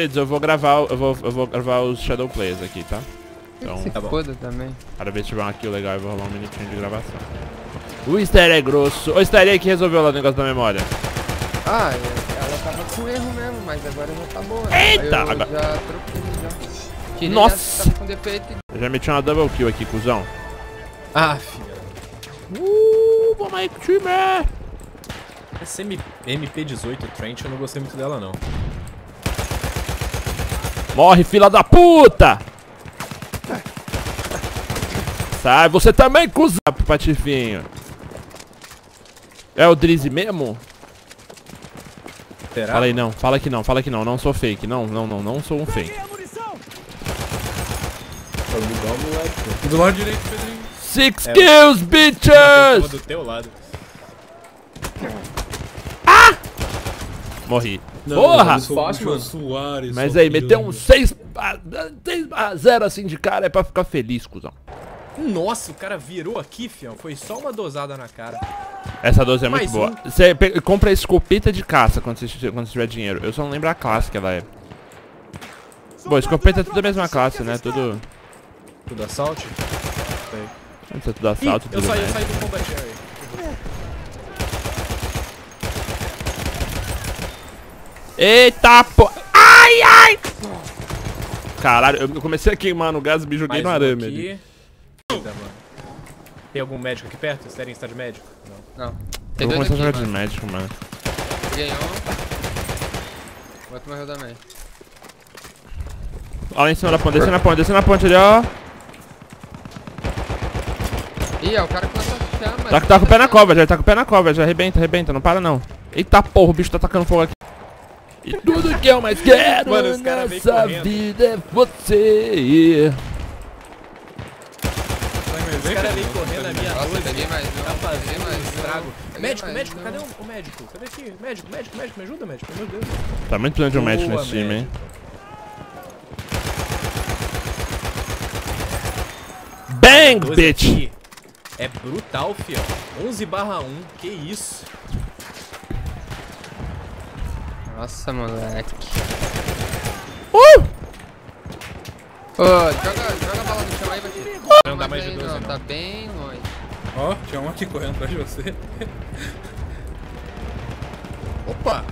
Eu vou gravar, eu vou, eu vou gravar os Shadow Players aqui, tá? Então, Se Tá bom. foda também. cada vez que tiver uma kill legal, eu vou rolar um minutinho de gravação. O easter é grosso. O easter que resolveu lá o negócio da memória. Ah, é- ela tava com erro mesmo, mas agora já tá boa. Eita, eu agora- já troquei já. Tirei Nossa. tava com defeito Eu já meti uma double kill aqui, cuzão. Ah, filha. Uh, vamos aí, time! Essa M- MP18 Trent eu não gostei muito dela, não. Morre, fila da puta! Sai, você também, cuzão, patifinho. É o Drizzy mesmo? Será? Fala aí não, fala que não, fala que não, não sou fake, não, não, não, não sou um fake. Do lado direito, Pedrinho. Six É, kills, Tava bitches! do teu lado. Morri. Não, Porra! eu Jô Soares. Mas aí, da- um 6 a 0 assim de cara é pra ficar feliz, cuzão. Nossa, o cara virou aqui, fião. Foi só uma dosada na cara. Essa 12 é muito Mais boa. um. Você compra a escopeta de caça quando você, quando você tiver dinheiro. Eu só não lembro a classe que ela é. Bom, escopeta é tudo a mesma classe, né? Tudo. Tudo assault? Sei. Antes é tudo Ih, assalto, eu tudo saí, eu saí do combat area. Eita, pô! Ai, ai! Caralho, eu comecei a queimar no gás e me joguei Mais no arame ali. aqui. Mano. Tem algum médico aqui perto? Steren está de médico? Não. Não. Eu Tem vou dois começar a jogar de mano. médico, mano. Peguei um. O outro morreu também. Ó lá em cima da ponte, desce na ponte, desce na ponte ali, ó. Ih, é o cara que lança chama. Tá, tá com o pé na cova, já tá com o pé na cova, já arrebenta, arrebenta, não para não. Eita porra, o bicho tá atacando fogo aqui. E tudo que eu mais quero Mano, nessa vida é você. Os caras vêm correndo na minha Nossa, rua. peguei mais um. Tá Peguei fazendo mais estrago. Médico, mais médico, cadê o, o médico? Cadê aqui? Médico, médico, médico, me ajuda, médico, meu Deus. Tá muito precisando de um match Boa, nesse time, hein. médico. Bang, 12 bitch! aqui É brutal, fião. 11 barra 1, que isso? Nossa, moleque. Uh! Ô, joga, joga a bala no chão aí, Batinho. Não dá mais de aí 12, não, não. tá bem longe. Ó, tinha um aqui correndo atrás de você. Opa!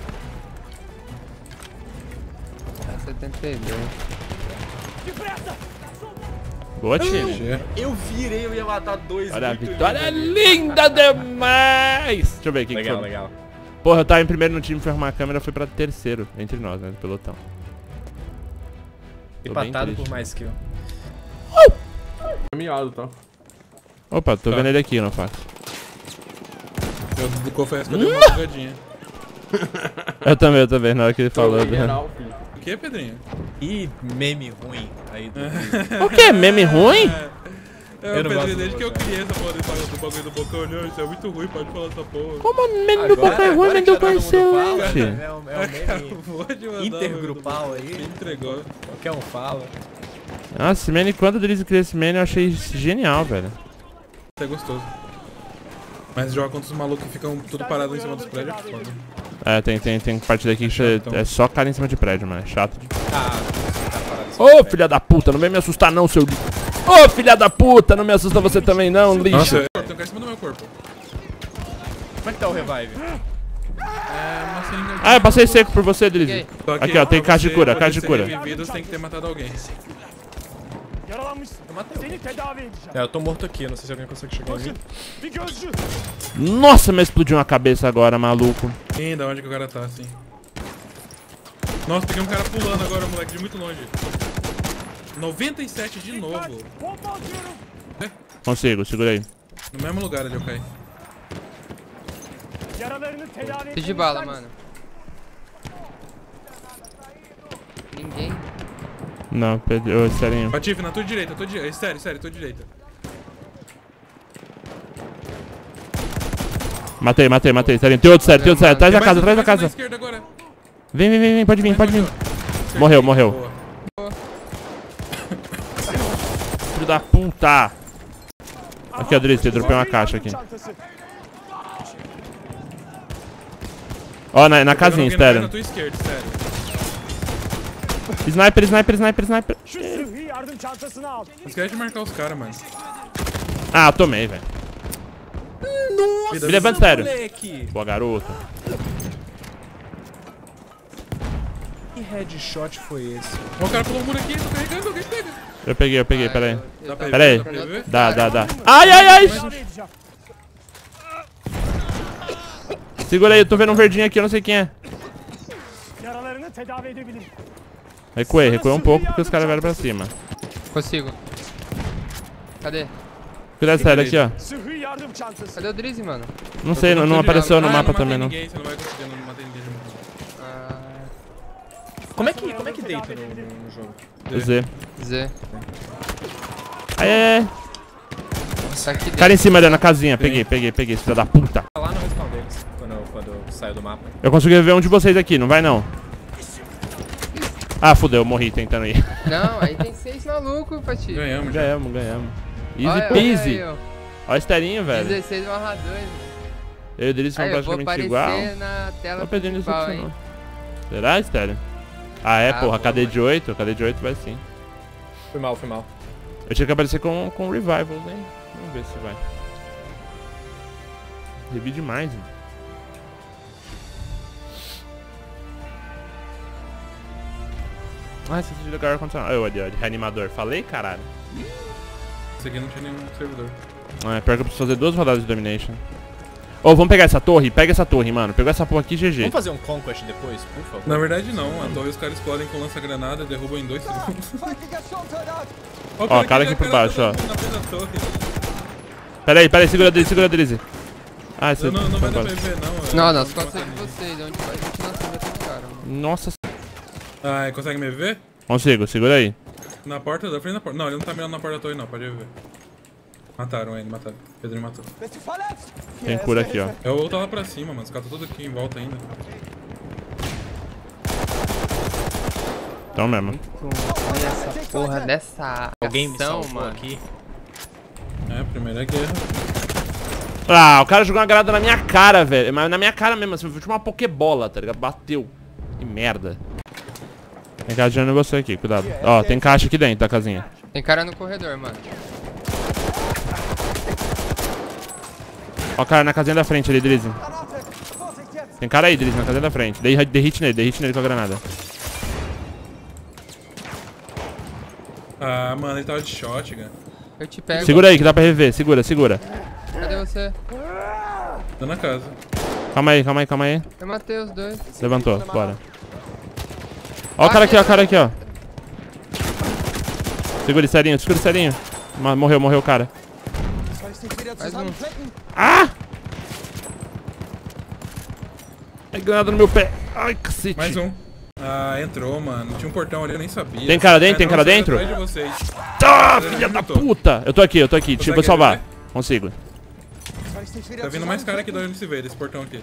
Tá 72. Boa, time. Eu virei, eu ia matar dois. Olha a vitória é linda demais! Deixa eu ver aqui. Legal, que foi. legal. Porra, eu tava em primeiro no time, fui arrumar a câmera, fui pra terceiro. Entre nós, né, do pelotão. Tô Empatado por mais que eu. Caminhado, tá? Opa, tô Tá. vendo ele aqui, não faço. Eu confesso que eu dei uma bugadinha. Eu também, eu também, na hora que ele falou. né? O que, Pedrinho? Ih, meme ruim aí do O que? Meme ruim? É, Eu não Pedrinho, gosto desde que eu Boca. criei essa porra do bagulho do bocão, não, isso é muito ruim, pode falar essa porra. Como meme do Boca é ruim, meme do Boca é excelente? É um, é meme intergrupal aí. Quem entregou? Qualquer um fala. Nossa, esse meme, quando o Drizzy criou esse meme, eu achei genial, velho. Isso é gostoso. Mas joga contra os malucos que ficam tudo parado em cima dos prédios, é foda. É, tem, tem, tem parte daqui que Chatão. é só cara em cima de prédio, mano. É chato. de- Ah, tá parado. Ô, filha da puta, não vem me assustar não, seu Ô, filha da puta, não me assusta você também não, lixo. Nossa, tem um cara em cima do meu corpo. Como é que tá o revive? É Ah, eu passei seco por você, Drizzy. Aqui, ó, tem caixa de cura, caixa de cura. revivido, você tem que ter matado alguém. Eu matei alguém. É, eu tô morto aqui, não sei se alguém consegue chegar em mim. Nossa, me explodiu uma cabeça agora, maluco. Sim, da onde que o cara tá, assim. Nossa, peguei um cara pulando agora, moleque, de muito longe. 97 de novo. Consigo, segura aí. No mesmo lugar ali eu caí. Preciso de bala, mano. Ninguém. Não, perdi. Ô, serinho. Patife, na tua direita, tua direita. Sério, sério, tua direita. Matei, matei, matei. Serinho, tem outro sério, tem outro sério. Atrás da casa, atrás da casa. Vem, vem, vem, vem, pode vir, pode vir. Morreu, morreu. Boa. Filho da puta. Aqui, eu dropei uma caixa aqui. Ó, na, na casinha, sério. Sniper, sniper, sniper, sniper. Esquece de marcar os caras, mano. Ah, tomei, velho. Vida, Me levanta sério. Boa, garoto. Que headshot foi esse? Ó, o cara pulou um muro aqui, tô carregando, alguém pega. Eu peguei, eu peguei, pera aí. Dá pra Pera aí. Dá pra? Dá, dá, dá. Ai, ai, ai! Segura aí, eu tô vendo um verdinho aqui, eu não sei quem é. Recuei, recuei um pouco porque os caras vieram pra cima. Consigo. Cadê? Cuidado sério aqui, ó. Cadê o Drizzy, mano? Não sei, não, não apareceu no Ah, mapa também, não. ninguém, não vai conseguir, não matei ninguém. Ah, Como é que, como é que deita no- no jogo? Z. Z. Ai. Tá aqui dentro. Cara em cima ali na casinha. Peguei, peguei, peguei, filho da puta. Tá lá no respawn deles, quando, quando saiu do mapa. Eu consegui ver um de vocês aqui, não vai não. Ah, fudeu, morri tentando ir. Não, aí tem seis malucos, Pati. Ganhamos já. Ganhamos, ganhamos. Easy Olha, olha peasy. aí, ó. Olha o esterinho, velho. 16 barra 2. Eu e o Delis são Aí, eu vou praticamente aparecer igual. na tela Tô perdendo isso principal, aqui, hein. não. Será, estéreo? Ah, é, Ah, porra. KD de 8? KD de 8 vai sim. Foi mal, foi mal. Eu tinha que aparecer com, com Revivals, hein? Vamos ver se vai. Revi demais, mano. Ah, esqueci de ligar o ar-condicionado. Ali, ó, de reanimador. Falei, caralho. Esse aqui não tinha nenhum servidor. Ah, é pior que eu preciso fazer duas rodadas de Domination. Ô, vamos pegar essa torre? Pega essa torre, mano. Pegou essa porra aqui, GG. Vamos fazer um Conquest depois, por favor? Na verdade não, a torre os caras explodem com lança-granada e derrubam em dois segundos. Ó, cara aqui por baixo, ó. Pera aí, pera aí. Segura dele, segura dele. Ah, esse... Não, não, não vai dar ver não. é- Não, é- é- costas de vocês. Onde vai? A gente não sabe aquele cara, mano. Nossa. Ah, consegue me ver? Consigo, segura aí. Na porta da frente da porta. Não, ele não tá mirando na porta da torre não, pode ver. Mataram ele, mataram. Pedrinho matou. Tem cura aqui, ó. Eu vou voltar lá pra cima, mano. Os caras estão todos aqui em volta ainda. Então mesmo. Olha essa porra dessa Alguém me ação, mano. aqui. É, primeira guerra. Ah, o cara jogou uma granada na minha cara, velho. Mas na minha cara mesmo, assim, foi tipo uma pokebola, tá ligado? Bateu. Que merda. Tem cara de você aqui, cuidado. Ó, tem caixa aqui dentro da casinha. Tem cara no corredor, mano. Ó, o cara na casinha da frente ali, Drizzy. Tem cara aí, Drizzy, na casinha da frente. Dei, dei hit nele, dei hit nele com a granada. Ah, mano, ele tava de shotgun. Eu te pego. Segura aí que dá pra rever, segura, segura. Cadê você? Tá na casa. Calma aí, calma aí, calma aí. Eu matei os dois. Levantou, bora. Ó o cara aqui, ó, o cara aqui, ó. Segura esse serinho, segura esse serinho. Morreu, morreu o cara. Mais um. Ah! Ai, granada no meu pé. Ai, cacete. Mais um. Ah, entrou, mano. Tinha um portão ali, eu nem sabia. Tem cara dentro? Tem não, cara dentro? atrás de vocês. Ah, Ele filha da puta! Eu tô aqui, eu tô aqui. Tipo, vou Consegue salvar. rever? Consigo. Tá vindo mais cara aqui de onde se vê, desse portão aqui.